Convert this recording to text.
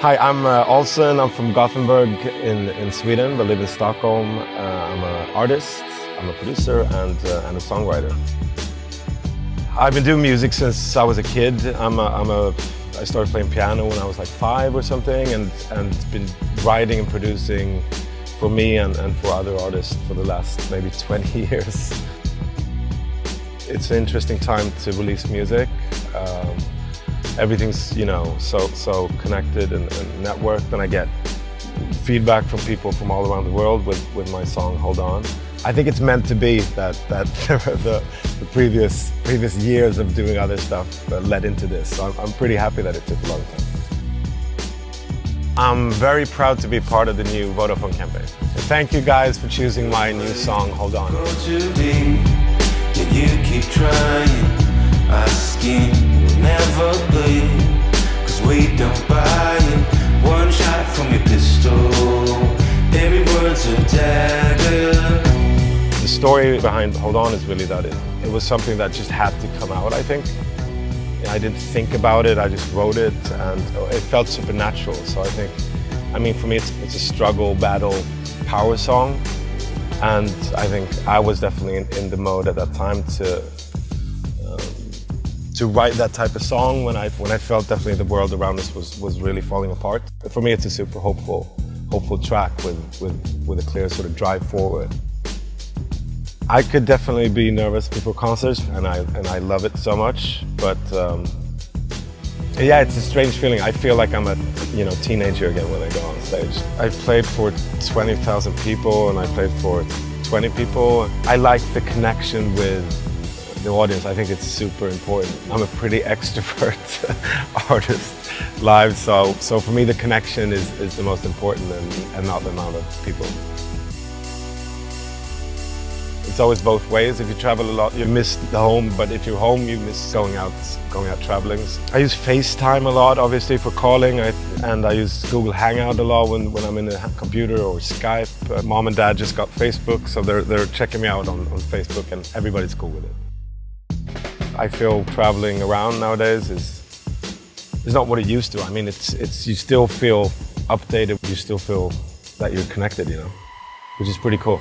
Hi, I'm uh, Olsson. I'm from Gothenburg in, in Sweden, but live in Stockholm. Uh, I'm an artist, I'm a producer, and, uh, and a songwriter. I've been doing music since I was a kid. I'm a, I'm a, I started playing piano when I was like five or something, and, and been writing and producing for me and, and for other artists for the last maybe 20 years. It's an interesting time to release music. Um, everything's you know so so connected and, and, networked and I get feedback from people from all around the world with, with my song Hold On. I think it's meant to be that that the, the previous previous years of doing other stuff led into this. So I'm, I'm pretty happy that it took a long time. I'm very proud to be part of the new Vodafone campaign. Thank you guys for choosing my new song Hold On. Don't buy it. One shot from your pistol, every word's a dagger. The story behind Hold On is really that it, it was something that just had to come out, I think. I didn't think about it, I just wrote it and it felt supernatural. So I think, I mean, for me, it's, it's a struggle, battle, power song. And I think I was definitely in, in the mode at that time to to write that type of song when I when I felt definitely the world around us was was really falling apart. For me, it's a super hopeful hopeful track with with with a clear sort of drive forward. I could definitely be nervous before concerts, and I and I love it so much. But um, yeah, it's a strange feeling. I feel like I'm a you know teenager again when I go on stage. I've played for 20,000 people, and I played for 20 people. I like the connection with the audience. I think it's super important. I'm a pretty extrovert artist live, so so for me the connection is, is the most important and, and not the amount of people. It's always both ways. If you travel a lot, you miss the home, but if you're home, you miss going out, going out traveling. I use FaceTime a lot, obviously, for calling, I, and I use Google Hangout a lot when, when I'm in a computer or Skype. Uh, Mom and Dad just got Facebook, so they're, they're checking me out on, on Facebook, and everybody's cool with it. I feel traveling around nowadays is is not what it used to. I mean, it's it's you still feel updated. You still feel that you're connected, you know, which is pretty cool.